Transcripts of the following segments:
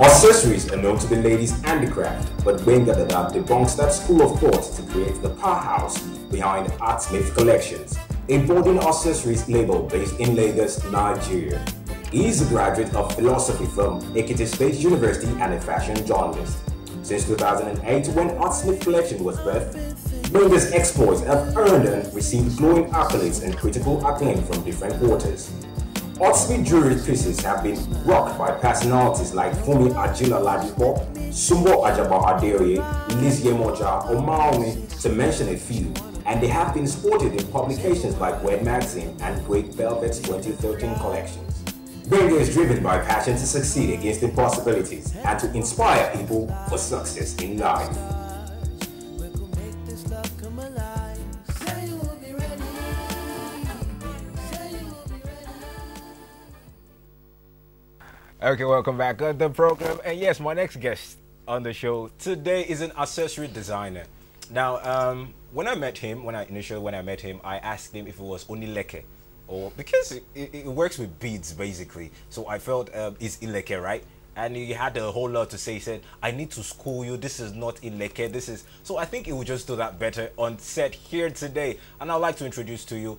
Accessories are known to the ladies' handicraft, but Gbenga Dada debunks that school of thought to create the powerhouse behind Art Smith Collections, a boarding accessories label based in Lagos, Nigeria. He is a graduate of philosophy from Ekiti State University and a fashion journalist. Since 2008, when Art Smith Collection was birthed, Gbenga's exploits have earned and received glowing accolades and critical acclaim from different quarters. Oxford jewelry pieces have been rocked by personalities like Fumi Ajila Ladipo, Sumbo Ajaba Adeoye, Liz Yemoja, Omawumi, to mention a few, and they have been sported in publications like Wed Magazine and Grey Velvet's 2013 collections. Gbenga is driven by passion to succeed against impossibilities and to inspire people for success in life. Okay, welcome back on the program. And yes, my next guest on the show today is an accessory designer. Now, um, when I met him, when I initially when I met him, I asked him if it was onileke, or because it, it, it works with beads basically. So I felt um, it's ileke, right? And he had a whole lot to say. He said, "I need to school you. This is not ileke. This is." So I think he would just do that better on set here today. And I'd like to introduce to you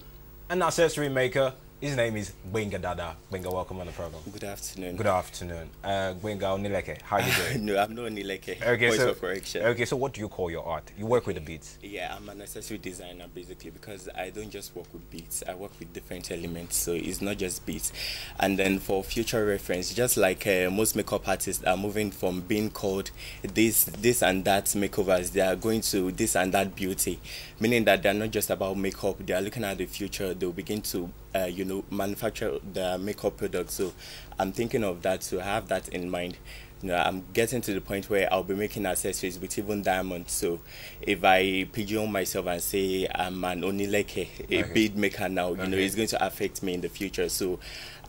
an accessory maker his name is Gbenga Dada. Gbenga, welcome on the program. Good afternoon. Good afternoon. Uh, Gbenga Onileke, how are you doing? no, I'm not Onileke. Okay, Voice so, of correction. Okay, so what do you call your art? You work with the beats? Yeah, I'm an accessory designer basically because I don't just work with beats. I work with different elements, so it's not just beats. And then for future reference, just like uh, most makeup artists are moving from being called this, this and that makeovers, they are going to this and that beauty, meaning that they're not just about makeup. They are looking at the future. They'll begin to uh, you know, manufacture the makeup products. So I'm thinking of that to have that in mind. You know, I'm getting to the point where I'll be making accessories with even diamonds. So if I pigeon myself and say I'm an onileke, a okay. bead maker now, you okay. know, it's going to affect me in the future. So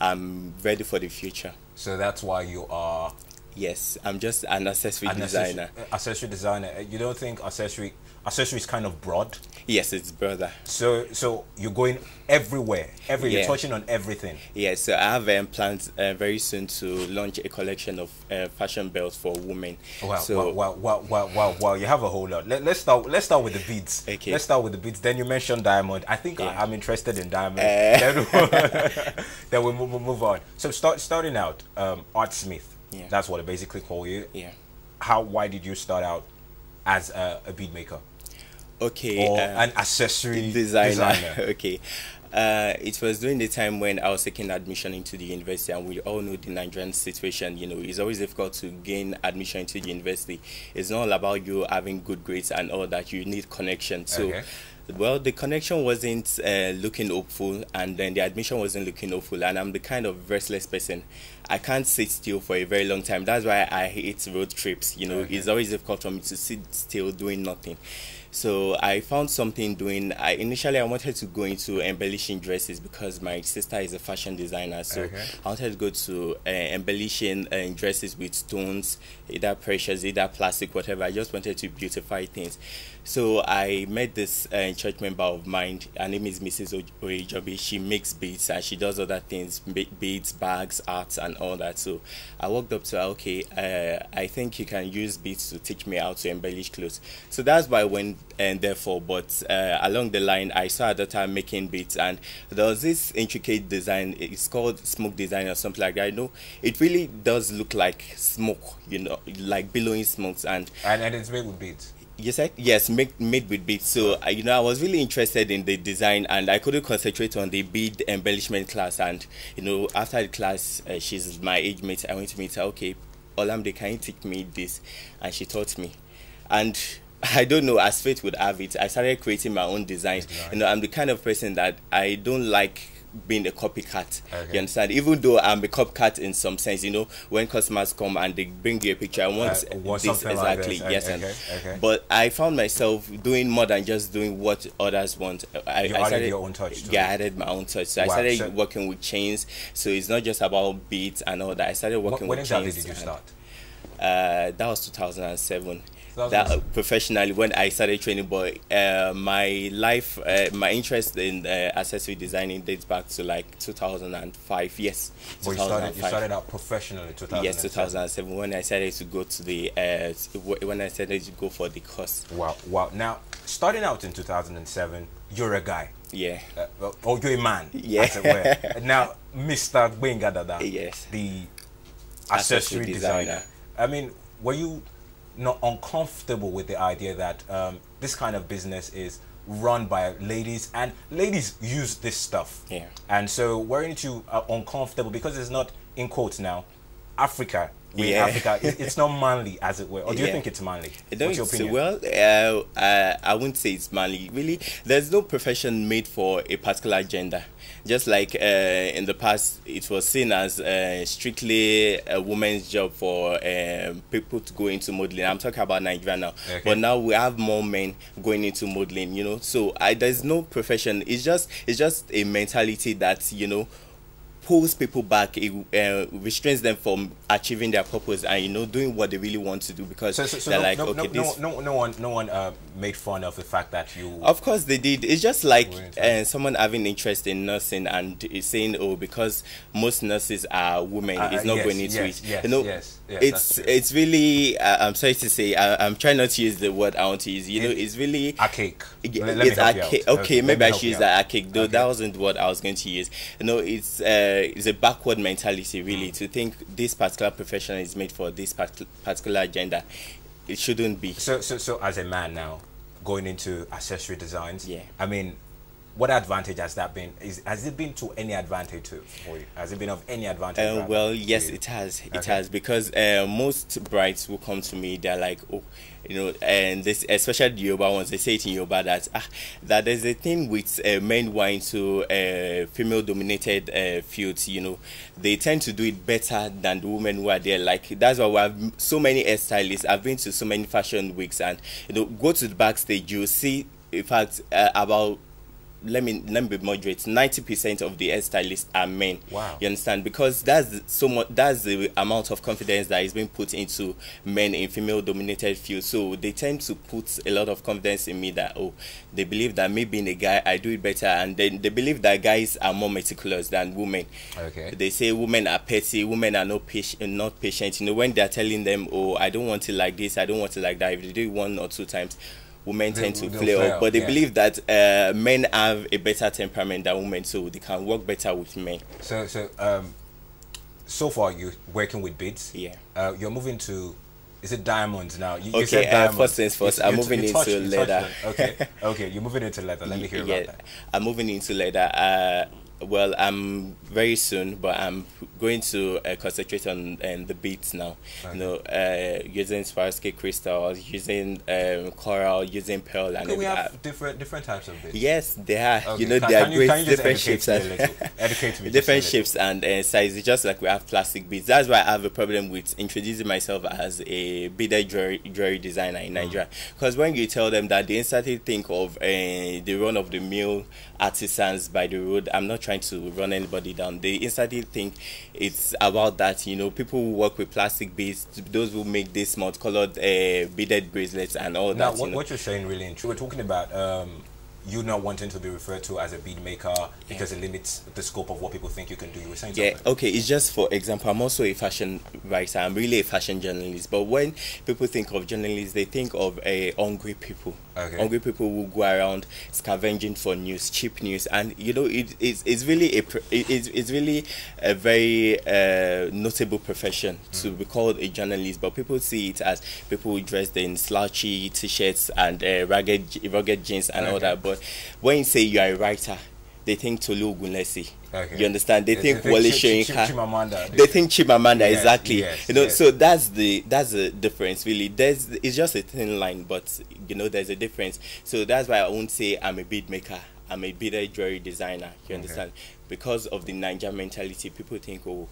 I'm ready for the future. So that's why you are Yes, I'm just an accessory an designer. Accessory, accessory designer. You don't think accessory accessory is kind of broad? Yes, it's broader. So, so you're going everywhere, every yeah. you're touching on everything. Yes, so I have um, plans uh, very soon to launch a collection of uh, fashion belts for women. Wow, so, wow, wow, wow, wow, wow, You have a whole lot. Let, us start. Let's start with the beads. Okay. Let's start with the beads. Then you mentioned diamond. I think yeah. I, am interested in diamond. Uh. Then, then we move, move on. So, start starting out, um, Art Smith. Yeah. That's what I basically call you. Yeah. How? Why did you start out as a, a bead maker? Okay. Or uh, an accessory designer. designer. okay. Uh, it was during the time when I was taking admission into the university, and we all know the Nigerian situation. You know, it's always difficult to gain admission into the university. It's not all about you having good grades and all that. You need connection. So. Okay well, the connection wasn't uh, looking hopeful, and then the admission wasn't looking hopeful. And I'm the kind of restless person. I can't sit still for a very long time. That's why I hate road trips. You know, okay. it's always difficult for me to sit still doing nothing. So I found something doing. I initially I wanted to go into embellishing dresses because my sister is a fashion designer. So okay. I wanted to go to uh, embellishing uh, dresses with stones, either precious, either plastic, whatever. I just wanted to beautify things. So I met this uh, church member of mine. Her name is Mrs. Oejobi. She makes beads and she does other things, beads, bags, arts, and all that. So I walked up to her. Okay, uh, I think you can use beads to teach me how to embellish clothes. So that's why I went and therefore, but uh, along the line, I saw at the time making beads, and there was this intricate design. It's called smoke design or something like that. I know it really does look like smoke, you know, like billowing smokes, and and, and it's made with beads. You said yes, made made with beads. So you know, I was really interested in the design, and I couldn't concentrate on the bead embellishment class. And you know, after the class, uh, she's my age mate. I went to meet her. Okay, Olamide, can you teach me this? And she taught me, and I don't know, as fate would have it, I started creating my own designs. You know, I'm the kind of person that I don't like being a copycat. Okay. You understand? Even though I'm a copycat in some sense, you know, when customers come and they bring you a picture, I want, uh, this exactly. Like this. Yes, okay. Okay. but I found myself doing more than just doing what others want. I, you I started your own touch. Yeah, I added my own touch. So wow. I started so working with chains. So it's not just about beats and all that. I started working when with chains. When exactly did you start? Uh, that was 2007 that uh, professionally when I started training. But uh, my life, uh, my interest in uh, accessory designing dates back to like 2005. Yes, well, 2005. You started, you started out professionally 2007. Yes, 2007 when I started to go to the uh, when I started to go for the course. Wow, wow. Now, starting out in 2007, you're a guy. Yeah. Uh, oh, you're a man. Yeah. now, Mr. Gbenga Dada. Yes. The accessory, accessory designer. designer. I mean, were you not uncomfortable with the idea that um, this kind of business is run by ladies and ladies use this stuff? Yeah. And so weren't you uh, uncomfortable? Because it's not in quotes now africa yeah. Africa, it's not manly, as it were. Or do you yeah. think it's manly? What's your opinion? Well, uh, uh, I wouldn't say it's manly. Really, there's no profession made for a particular gender. Just like uh, in the past, it was seen as uh, strictly a woman's job for um, people to go into modeling. I'm talking about Nigeria now, okay. but now we have more men going into modeling. You know, so I, there's no profession. It's just it's just a mentality that you know pulls people back it uh, restrains them from achieving their purpose and you know doing what they really want to do because so, so, so they're no, like no, okay no, no, no one no one uh, made fun of the fact that you of course they did. It's just like uh, someone having interest in nursing and saying oh because most nurses are women uh, it's not yes, going into yes, it. yes, you know yes, it's it's really uh, i'm sorry to say I, am trying not to use the word i want to use. You know it's really archaic let, let it's archaic okay, okay, maybe i should use that. Archaic though okay. that wasn't what i was going to use. You know it's uh it's a backward mentality really mm. to think this particular profession is made for this particular gender. It shouldn't be. So so so as a man now going into accessory designs yeah. I mean what advantage has that been? Is has it been to any advantage to for you? Has it been of any advantage? Uh, well, yes, it has. It okay. has because uh, most brides will come to me. They're like, oh, you know, and this especially the Yoruba ones. They say it in Yoruba that ah, that there's a thing with uh, men wanting to uh, female-dominated uh, fields. You know, they tend to do it better than the women who are there. Like that's why we have so many hairstylists. I've been to so many fashion weeks, and you know, go to the backstage, you see, in fact, uh, about let me let me be moderate. Ninety percent of the hairstylists are men. Wow. You understand? Because that's so much. That's the amount of confidence that is being put into men in female-dominated fields. So they tend to put a lot of confidence in me that oh, they believe that me being a guy, I do it better, and then they believe that guys are more meticulous than women. Okay. They say women are petty, women are not patient, not patient. You know, when they're telling them, oh, I don't want it like this, I don't want it like that. If they do it one or two times, women tend to flare up, but they yeah. believe that uh, men have a better temperament than women, so they can work better with men. So, so, um, so far you're working with beads. Yeah. Uh, you're moving to. Is it diamonds now? You, okay, you uh, first things first. I'm moving into touched, leather. Okay, okay, you're moving into leather. Let me hear yeah, about that. I'm moving into leather. Well, I'm very soon, but I'm going to uh, concentrate on um, the beats now. Okay. You know, uh, using Swarovski crystals, using um, coral, using pearl, and we have uh, different different types of beats. Yes, they are. Okay. You know, can, they are great different shapes and educate me different shapes and uh, sizes. Just like we have plastic beads. That's why I have a problem with introducing myself as a beaded jewelry, jewelry designer in mm. Nigeria. Because when you tell them that, they instantly think of uh, the run of the mill artisans by the road. I'm not trying to run anybody down. They instantly think it's about that. You know, people who work with plastic beads, those who make these multicolored uh, beaded bracelets and all now, that. What, you know. what you're saying really true. We're talking about um, you not wanting to be referred to as a bead maker because yeah. it limits the scope of what people think you can do. You were saying yeah, something. okay. It's just for example, I'm also a fashion writer. I'm really a fashion journalist. But when people think of journalists, they think of a uh, hungry people. Okay. Hungry people will go around scavenging for news, cheap news, and you know it, it's, it's really a it's, it's really a very uh, notable profession mm. to be called a journalist. But people see it as people dressed in slouchy t-shirts and uh, ragged rugged jeans and okay. all that. But but when you say you are a writer, they think Tolu Ogunlesi. Okay. You understand? They, they think, think Wole Soyinka. Chimamanda. They, they think Chimamanda yes, exactly. Yes, you know, yes. so that's the that's the difference really. There's it's just a thin line, but you know there's a difference. So that's why I won't say I'm a bead maker. I'm a beaded jewelry designer. You understand? Because of the Niger mentality, people think oh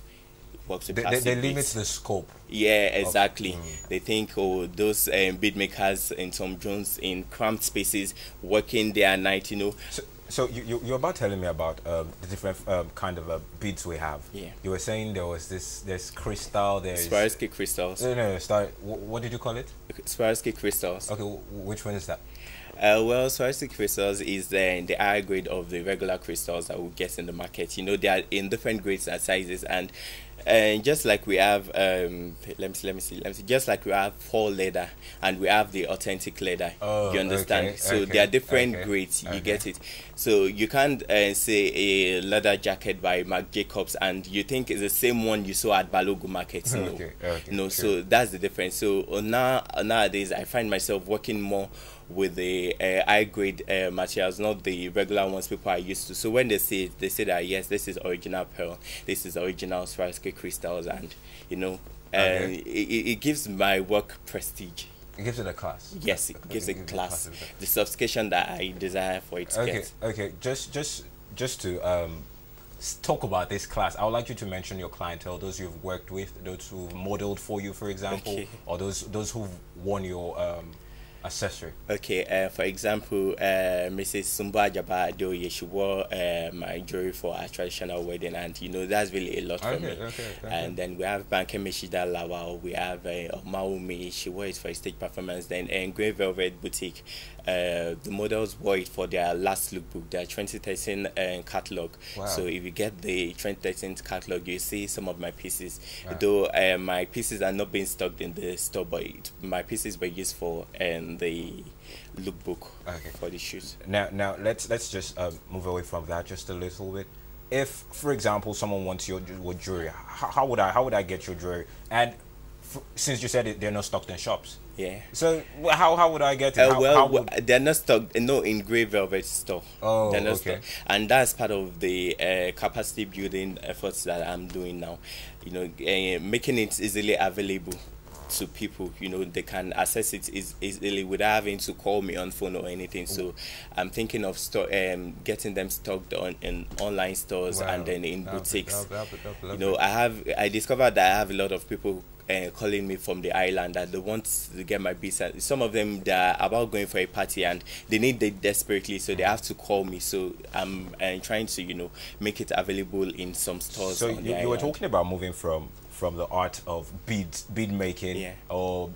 they, they, they limit the scope. Yeah, exactly. Of, mm. They think, oh, those um, bead makers in some Jones in cramped spaces, working day and night, you know. So, So you, you you're about telling me about um, the different um, kind of uh, beads we have. Yeah. You were saying there was this there's crystal there's Swarovski crystals. no no no wh- what did you call it? Swarovski crystals. Okay, wh- which one is that? Uh, well, Swarovski crystals is the, the higher grade of the regular crystals that we get in the market. You know, they are in different grades and sizes, and and just like we have, um, let me see, let me see, let me see, just like we have full leather and we have the authentic leather. Oh, you understand? okay, so okay, there are different okay, grades. You get it. So you can't uh, say a leather jacket by Marc Jacobs and you think it's the same one you saw at Balogun Market. No, no. true. So that's the difference. So uh, now nowadays I find myself working more with the uh, high grade uh, materials, not the regular ones people are used to. So when they say it, they say that yes, this is original pearl, this is original Swarovski crystals, and you know, and Okay. it, it gives my work prestige. It gives it a class. Yes, it gives it gives class, class, the sophistication that I desire for it Okay, okay. Just, just, just to um, talk about this class, I would like you to mention your clientele, those you've worked with, those who've modeled for you, for example, Okay. or those those who've worn your um, accessory. Okay, uh, for example, uh, Mrs. Sumbo Ajaba Adeoye, she wore uh, my jewelry for our traditional wedding, and you know that's really a lot for me. okay, okay. And then we have Banke Meshida Lawal, we have uh, Maumi, she wore it for a stage performance. Then uh, Grey Velvet Boutique, uh, the models wore it for their last lookbook, their 2013 uh, catalog. Wow. So if you get the 2013 catalog, you see some of my pieces. Wow. Though uh, my pieces are not being stocked in the store, but it, my pieces were used for um, the lookbook Okay. for the shoes. Now, now let's let's just um, move away from that just a little bit. If, for example, someone wants your, your jewelry, how, how would I how would I get your jewelry? And f- since you said it, they're not stocked in shops, Yeah. so how how would I get it? Uh, How- well, would- they're not stocked. No, in Grey Velvet store. Oh, okay. and that's part of the uh, capacity building efforts that I'm doing now. You know, uh, making it easily available to people. You know, they can access it is easily without having to call me on phone or anything. So, I'm thinking of store um, getting them stocked on in online stores Wow. and then in That'd be- boutiques. be- that'd be You know. I have I discovered that I have a lot of people uh, calling me from the island that they want to get my. And Some of them they are about going for a party and they need it desperately, so they have to call me. So I'm uh, trying to you know make it available in some stores. So on you, the you were talking about moving from from the art of bead bead making Yeah. or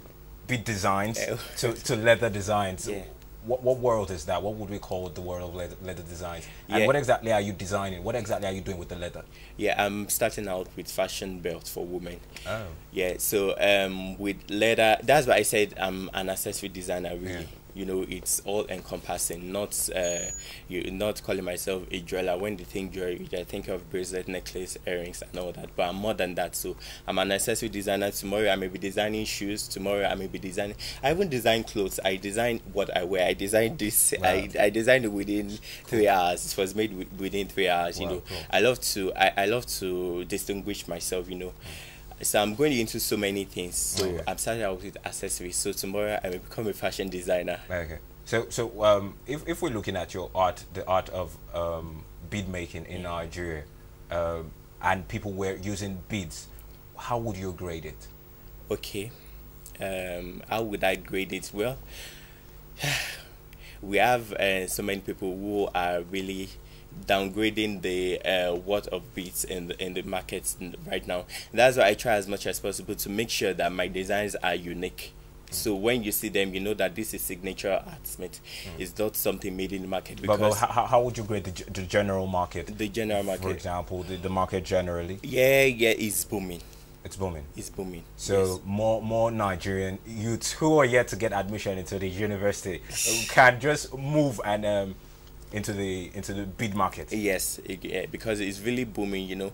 bead designs to, to leather designs. Yeah. What, what world is that? What would we call the world of leather, leather designs? And Yeah. what exactly are you designing? What exactly are you doing with the leather? Yeah, I'm starting out with fashion belts for women. Oh. Yeah, so um, with leather, that's why I said I'm an accessory designer. Really, Yeah. You know, it's all encompassing. Not uh, you not calling myself a jeweler. When they think jewelry, I think of bracelet, necklace, earrings, and all that. But I'm more than that. So I'm an accessory designer. Tomorrow I may be designing shoes. Tomorrow I may be designing. I even design clothes. I design what I wear. I design this. Wow. I I designed it within three hours. It was made wi- within three hours. You Wow, know, cool. I love to I, I love to distinguish myself, you know. So I'm going into so many things. So Okay. I'm starting out with accessories. So tomorrow I will become a fashion designer. Okay. So so um, if if we're looking at your art, the art of um, bead making in Nigeria, um, and people were using beads, how would you grade it? Okay. Um, how would I grade it? Well, we have uh, so many people who are really downgrading the uh, worth of beats in the in the markets n- right now. That's why I try as much as possible to make sure that my designs are unique. So when you see them, you know that this is signature artsmith. It's not something made in the market But, because but how, how would you grade the, the general market? the general market. For example, the, the market generally, yeah, yeah, is booming. it's booming. It's booming. So Yes. more more Nigerian youths who are yet to get admission into the university can just move and um, into the into the bead market. Yes, it- yeah, because it's really booming. You know,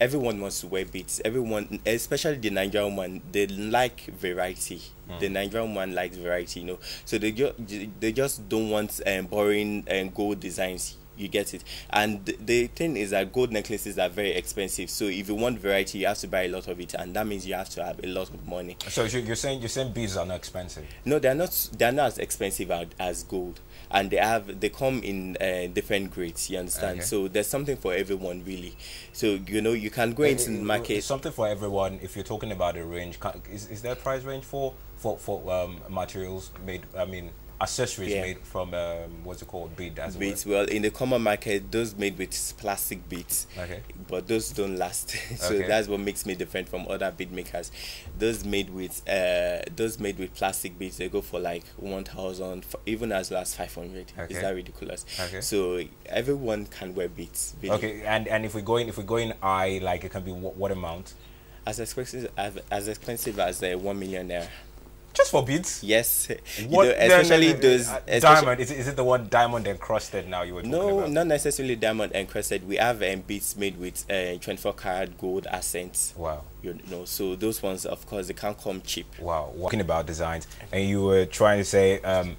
everyone wants to wear beats. Everyone, especially the Nigerian one, they like variety. The Nigerian one likes variety. You know, so they just they just don't want um, boring and gold designs. You get it, and the thing is that gold necklaces are very expensive. So if you want variety, you have to buy a lot of it, and that means you have to have a lot of money. So you- you're saying you're saying beads are not expensive. No, they're not. They're not as expensive as, as gold, and they have they come in uh, different grades. You understand? Okay. So there's something for everyone, really. So you know you can go into the market. Something for everyone. If you're talking about a range, is, is there a price range for for for um, materials made? I mean, accessories Yeah. made from um, what's it called bead as beads. well. In the common market, those made with plastic beads. Okay. But those don't last. so Okay. that's what makes me different from other bead makers. Those made with uh, those made with plastic beads, they go for like one thousand, even as low as five hundred. Okay. Is that ridiculous? Okay. So everyone can wear beads. really. Okay, and and if we go in if we go in eye like it can be what, what amount? As expensive as, as expensive as uh, one million naira. Just for beads? Yes. You What? know, no, no, no, especially no, those uh, especially- diamond. Is it, is it the one diamond encrusted now you were talking No, about? not necessarily diamond encrusted. We have um, beads made with uh, 24 karat gold accents. Wow. You know, so those ones, of course, they can't come cheap. Wow, talking about designs, and you were trying to say um,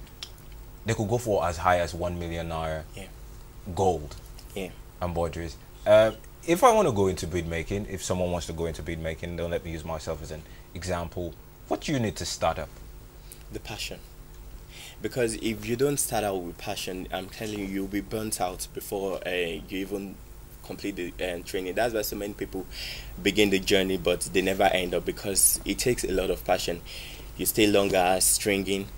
they could go for as high as one million naira Yeah. gold Yeah. embroideries. Uh, if I want to go into bead making, if someone wants to go into bead making, don't let me use myself as an example. What do you need to start up? The passion. Because if you don't start out with passion, I'm telling you, you'll be burnt out before uh, you even complete the um, training. That's why so many people begin the journey, but they never end up because it takes a lot of passion. You stay longer stringing.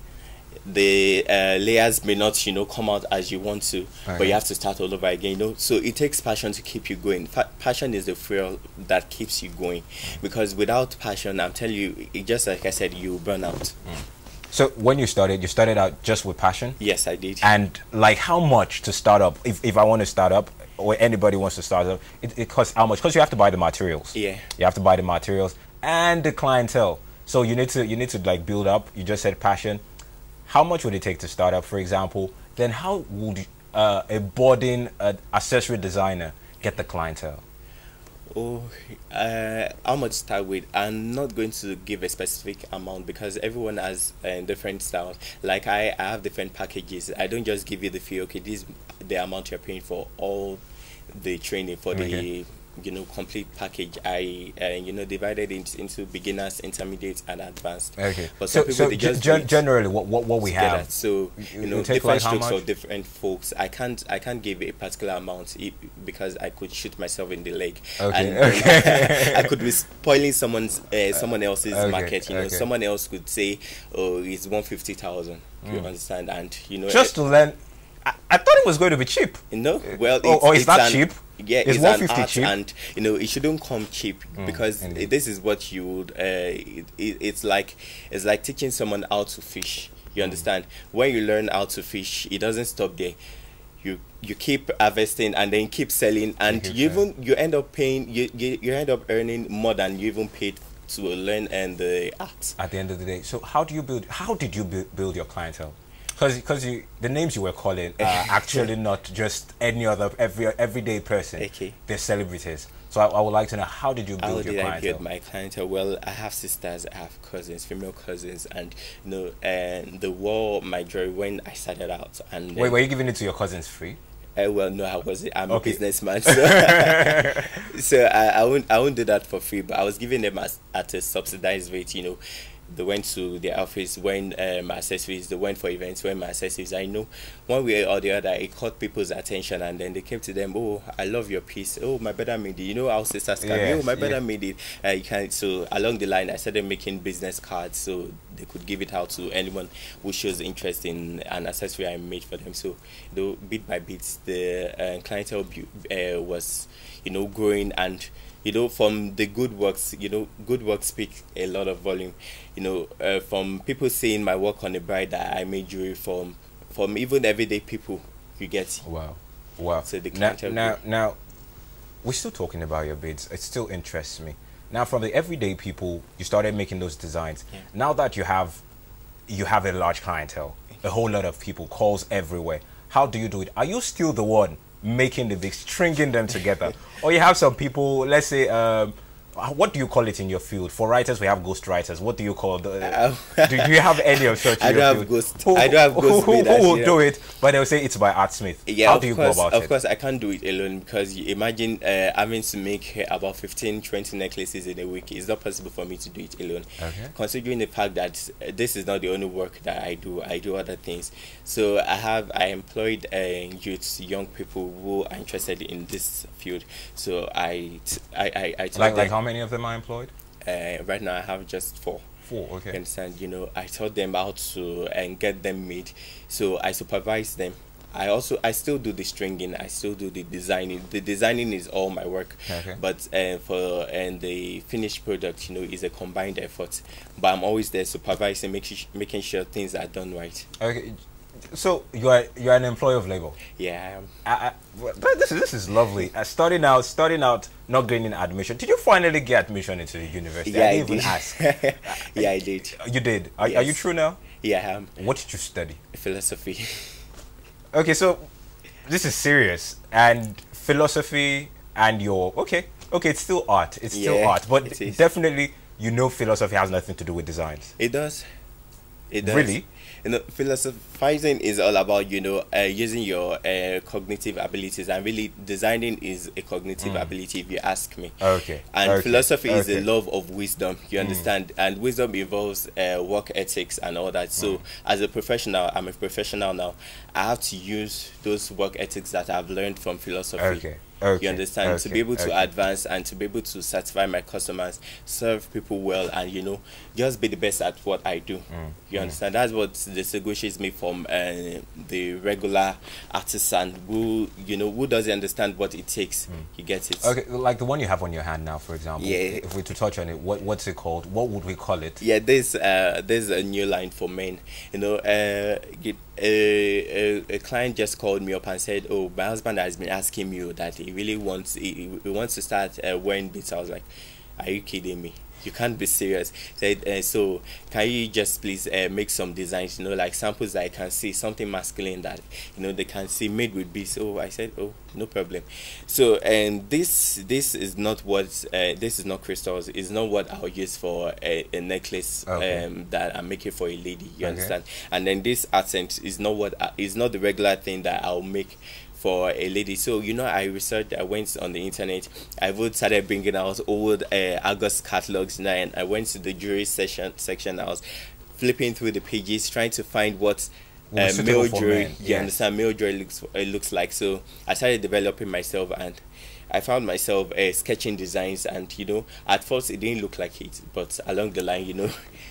The uh, layers may not, you know, come out as you want to, but you have to start all over again. You know, so it takes passion to keep you going. Fa- passion is the fuel that keeps you going, because without passion, I'm telling you, it just like I said, you burn out. So when you started, you started out just with passion, Yes, I did. and like how much to start up? If if I want to start up, or anybody wants to start up, it, it costs how much? Because you have to buy the materials. Yeah. You have to buy the materials and the clientele. So you need to you need to like build up. You just said passion. How much would it take to start up, for example? Then how would uh, a boarding uh, accessory designer get the clientele? Oh, uh, how much start with? I'm not going to give a specific amount because everyone has uh, different styles. Like I, I have different packages. I don't just give you the fee. Okay, this is the amount you're paying for all the training for Okay. the you know complete package. I uh, you know divided it into beginners, intermediate, and advanced. Okay. But so some people so they gen- generally, what what, what we together. have. So You- know different like, strokes for different folks. I can't I can't give a particular amount because I could shoot myself in the leg. Okay, And okay. I could be spoiling someone's uh, someone else's okay, market. You know, someone else could say, "Oh, it's one fifty thousand. You understand? And you know, Mm. Just to learn. I, I thought it was going to be cheap. you know, well, it's, oh, is it's that an- cheap? Yeah, Is it's an 150 art cheap? Mm, and you know it shouldn't come cheap because indeed. this is what you would. Uh, it, it, it's like it's like teaching someone how to fish. You Mm. understand? When you learn how to fish, it doesn't stop there. You you keep harvesting and then keep selling, and you even you end up paying. You, you you end up earning more than you even paid to learn and the art. at the end of the day. So how do you build? How did you bu- build your clientele? Because because you the names you were calling are actually not just any other every everyday person. Okay. They're celebrities. So I, I would like to know how did you How build your did I build my clientele? Well, I have sisters, I have cousins, female cousins, and you know, and the war my joy when I started out. And Wait, were you giving it to your cousins free? Uh, well, no, I was. I'm Okay. a businessman, so, so I, I won't. I won't do that for free. But I was giving them as, at a subsidized rate. You know, they went to the office, when um, accessories, they went for events, when my accessories. I know one way or the other, it caught people's attention, and then they came to them. Oh, I love your piece. Oh, my brother made it. You know how sisters can. Yes, oh, my brother yeah. made it. Uh, you can. So along the line, I started making business cards so they could give it out to anyone who shows interest in an accessory I made for them. So, though bit by bit, the uh, clientele bu- uh, was, you know, growing and. You know, from the good works, you know, good works speak a lot of volume. You know, uh, from people seeing my work on the bride that I made jewelry from, from even everyday people, you get. Wow, wow. So the now, clientele now, now, we're still talking about your bids. It still interests me. Now, from the everyday people, you started making those designs. Yeah. Now that you have, you have a large clientele, a whole lot of people, calls everywhere. How do you do it? Are you still the one making the bids, stringing them together, or you have some people? Let's say. Um, what do you call it in your field? For writers, we have ghost writers. What do you call the? do, do you have any of such? I don't have field? ghost- Who- I don't have ghost Who, who, who will do it? But they'll say it's by Art Smith. Yeah, How do you course, go about of it? course, I can't do it alone because you imagine uh, having to make about 15, 20 necklaces in a week. It's not possible for me to do it alone. Okay. Considering the fact that uh, this is not the only work that I do, I do other things. So I have I employed uh, youths, young people who are interested in this field. So I t- I I, I Like, like how many of them are employed? uh, right now I have just four. Four, okay. You understand? You know, I taught them how to and get them made. So I supervise them. I also I still do the stringing. I still do the designing. The designing is all my work. Okay. But uh, for and the finished product, you know, is a combined effort. But I'm always there supervising, making making sure things are done right. Okay. So you are you are an employee of labor. Yeah, I am. I, I, this is this is lovely. Uh, starting out, starting out, not getting admission. Did you finally get admission into the university? Yeah, I I didn't even did. ask. yeah, I did. You did. Are, are you true now? Yeah, I am. What did you study? Philosophy. Okay, so this is serious and philosophy and your okay, okay, it's still art. It's still Yeah, art, but definitely you know philosophy has nothing to do with designs. It does. It does. Really? You know, philosophizing is all about you know uh, using your uh, cognitive abilities, and really designing is a cognitive ability. If you ask me. Okay, And okay, philosophy is the love of wisdom. You understand? And wisdom involves uh, work ethics and all that. So, as a professional, I'm a professional now. I have to use those work ethics that I've learned from philosophy. Okay, okay, You understand? to be able to okay. advance and to be able to satisfy my customers, serve people well, and you know, just be the best at what I do. Mm, You understand? That's what distinguishes me from uh, the regular artisan who, you know, who doesn't understand what it takes. You get it? Mm. Okay, like the one you have on your hand now, for example. Yeah. If we to touch on it, what what's it called? What would we call it? Yeah, there's uh there's a new line for men. You know, uh, you- a, a, a client just called me up and said, "Oh, my husband has been asking me that he really wants he, he wants to start uh, wearing beats." I was like, "Are you kidding me?" You can't be serious. Said uh, so. Can you just please uh, make some designs? You know, like samples that I can see something masculine that you know they can see made with beads. Oh, I said, oh, no problem. So, and this this is not what uh, this is not crystals. It's not what I'll use for a, a necklace Okay. um, that I'm making for a lady. You Okay. understand? And then this accent is not what I- is not the regular thing that I'll make for a lady. So you know, I researched. I went on the internet. I would started bringing out old uh, August catalogs now, and I went to the jewelry section. Section. I was flipping through the pages, trying to find what. Uh, male jewelry, you yes. understand? Male jewelry looks uh, looks like. So I started developing myself, and I found myself uh, sketching designs. And you know, at first it didn't look like it, but along the line, you know,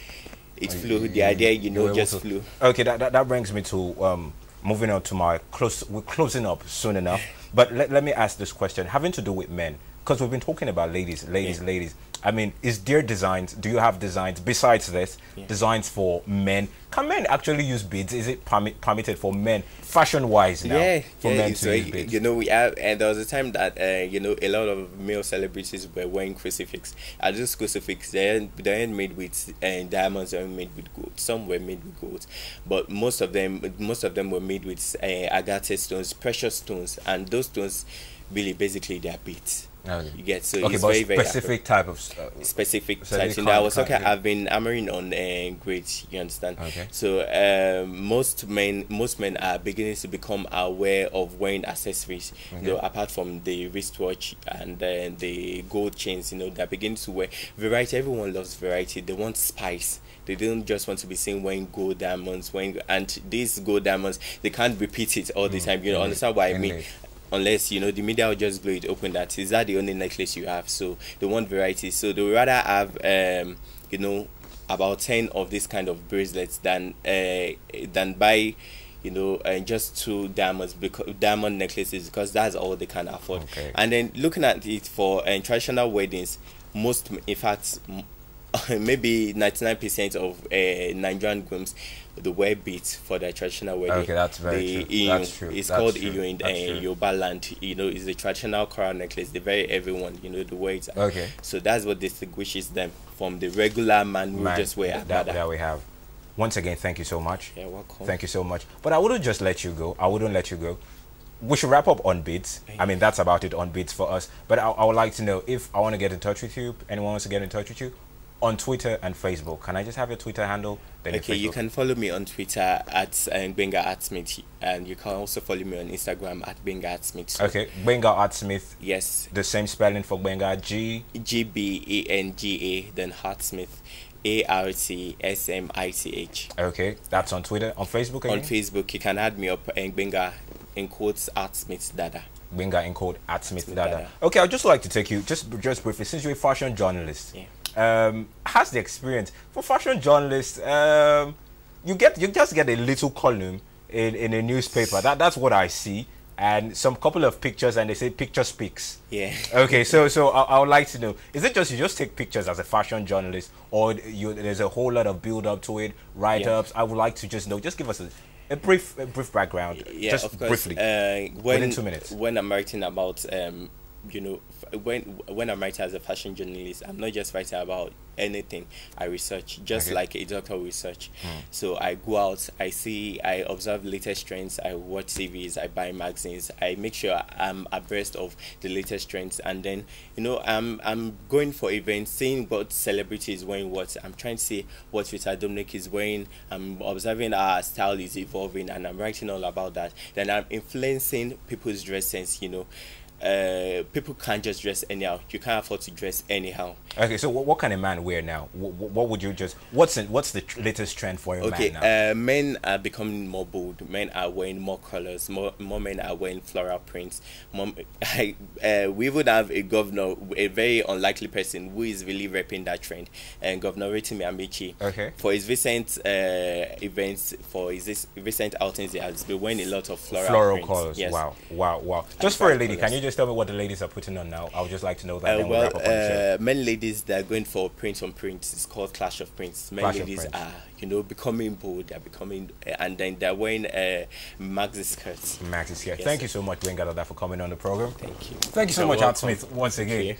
it flew. The idea, you you know, just to- flew. Okay, that, that, that brings me to um, moving on to my close. We're closing up soon enough, but let, let me ask this question having to do with men because we've been talking about ladies, ladies, Yeah. ladies. I mean, is there designs? Do you have designs besides this? Yeah. Designs for men? Can men actually use beads? Is it permit, permitted for men, fashion wise now? yeah, for yeah, men to like, use beads. you know we have and there was a time that uh, you know a lot of male celebrities were wearing crucifix and those crucifix they they made with uh, diamonds they made with gold some were made with gold but most of them most of them were made with uh, agate stones precious stones and those stones really basically they are beads Okay. you get so okay, it's very very specific type of. Uh, specific types. Know, I was talking. I've been hammering on uh, grades. You understand? Okay. So um, most men, most men are beginning to become aware of wearing accessories. You know, apart from the wristwatch and then the gold chains. You know, they're beginning to wear variety. Everyone loves variety. They want spice. They don't just want to be seen wearing gold diamonds, wearing and these gold diamonds. They can't repeat it all the time. You know, indeed, understand what I mean? Unless you know the media will just blow it open that is that the only necklace you have? So they want variety. So they would rather have um you know about 10 of this kind of bracelets than uh than buy you know and just two diamonds because diamond necklaces because that's all they can afford. Okay. and then looking at it for uh, traditional weddings most in fact m- maybe 99% of uh, Nigerian grooms the wear beads for their traditional wedding. Okay, that's very the true. Iyo, That's true. It's That's called true. Iyo in uh. Yoruba land. You know, it's the traditional coral necklace. They very everyone. You know the way it's. Okay. So that's what distinguishes them from the regular man who man, just wear that, agbada. that we have. Once again, thank you so much. Yeah, welcome. Thank you so much. But I wouldn't just let you go. I wouldn't let you go. We should wrap up on beats. I mean, that's about it on beats for us. But I, I would like to know if I want to get in touch with you, anyone wants to get in touch with you, on Twitter and Facebook. Can I just have your Twitter handle? Then Okay, you can follow me on Twitter at um, Gbenga Artsmith, and you can also follow me on Instagram at Gbenga Artsmith. Okay, Gbenga Art Smith. Yes, The same spelling for Gbenga. G. G B E N G A, then Artsmith, A R T S M I T H. Okay, that's on Twitter. On Facebook again? On Facebook, you can add me up and Gbenga in quotes Artsmith Dada. Gbenga in code at Smith Smith Dada. Dada. Okay, I'd just like to take you just just briefly since you're a fashion journalist. Yeah. Um, has the experience. For fashion journalists, um, you get you just get a little column in, in a newspaper. That that's what I see, and some couple of pictures, and they say picture speaks. Yeah. Okay, so so I, I would like to know: is it just you just take pictures as a fashion journalist, or you there's a whole lot of build up to it, write ups? I would like to just know. Just give us a, a brief a brief background, Yeah, just briefly. Uh, when, Within two minutes. When I'm writing about, um, you know, when when I'm writing as a fashion journalist, I'm not just writing about anything. I research just Okay. like a doctor research. Hmm. So I go out, I see, I observe latest trends, I watch TVs, I buy magazines, I make sure I'm abreast of the latest trends, and then you know I'm I'm going for events, seeing what celebrities wearing what. I'm trying to see what Rita Dominic is wearing. I'm observing our style is evolving, and I'm writing all about that. Then I'm influencing people's dress sense. You know, uh, people can't just dress anyhow. You can't afford to dress anyhow. Okay, so what, what can a man wear now? What, what would you just what's in, what's the tr- latest trend for a Okay, man now? uh, men are becoming more bold. Men are wearing more colors. More, more men are wearing floral prints. More, I, uh, we would have a governor, a very unlikely person who is really repping that trend, and Governor Rotimi Amaechi. Okay. For his recent uh, events, for his recent outings, he has been wearing a lot of floral, Floral colors. Yes. Wow, wow, wow. Just for a lady, can colours. you just tell me what the ladies are putting on now? I would just like to know that. Uh, we'll well, wrap up on the show. uh, many ladies that are going for print on print. It's called Clash of Prints. Many Clash ladies are, you know, becoming bold. They're becoming, uh, and then they're wearing uh, maxi skirts. Max is here. Yes, Thank you so much, Gbenga Dada, for coming on the program. Thank you. Thank you so You're much, Art. Smith, once again.